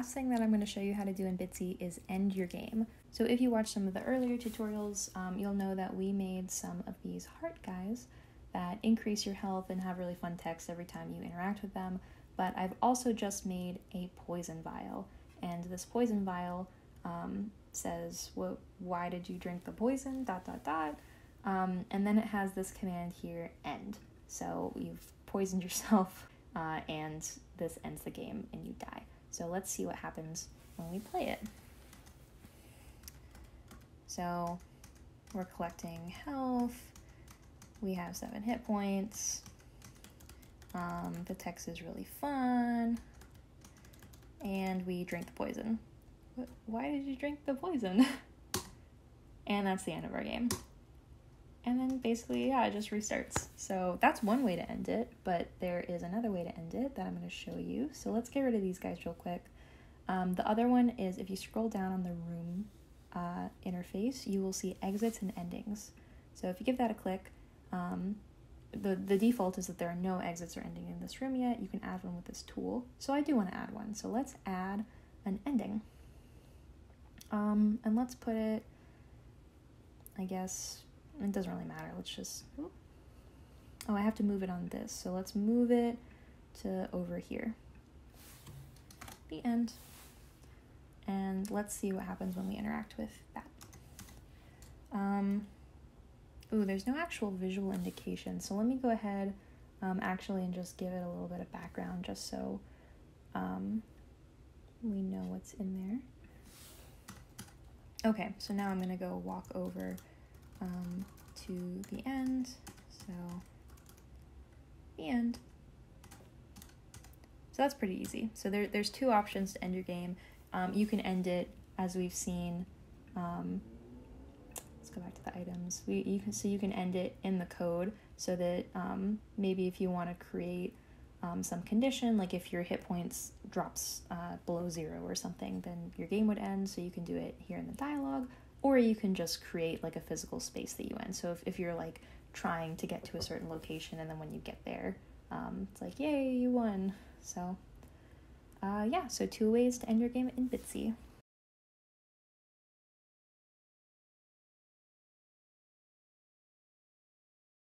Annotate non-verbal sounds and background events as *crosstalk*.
last thing that I'm going to show you how to do in Bitsy is end your game. So if you watch some of the earlier tutorials, um, you'll know that we made some of these heart guys that increase your health and have really fun text every time you interact with them. But I've also just made a poison vial, and this poison vial um, says, "What? Why did you drink the poison?" Dot dot dot, um, and then it has this command here, "end." So you've poisoned yourself, *laughs* uh, and this ends the game, and you die. So let's see what happens when we play it. So we're collecting health. We have seven hit points. Um, the text is really fun. And we drink the poison. Why did you drink the poison? *laughs* and that's the end of our game. And then basically, yeah, it just restarts. So that's one way to end it, but there is another way to end it that I'm going to show you. So let's get rid of these guys real quick. Um, the other one is if you scroll down on the room uh, interface, you will see exits and endings. So if you give that a click, um, the, the default is that there are no exits or ending in this room yet. You can add one with this tool. So I do want to add one. So let's add an ending. Um, and let's put it, I guess, it doesn't really matter. Let's just, oh, I have to move it on this. So let's move it to over here. The end. And let's see what happens when we interact with that. Um, ooh, there's no actual visual indication. So let me go ahead um, actually and just give it a little bit of background just so um, we know what's in there. Okay, so now I'm going to go walk over um, to the end. So, the end. So that's pretty easy. So there, there's two options to end your game. Um, you can end it as we've seen. Um, let's go back to the items. We you can so you can end it in the code so that um, maybe if you want to create um, some condition, like if your hit points drops uh, below zero or something, then your game would end. So you can do it here in the dialogue, or you can just create like a physical space that you end. So if, if you're like trying to get to a certain location and then when you get there, um, it's like, yay, you won. So uh, yeah, so two ways to end your game in Bitsy.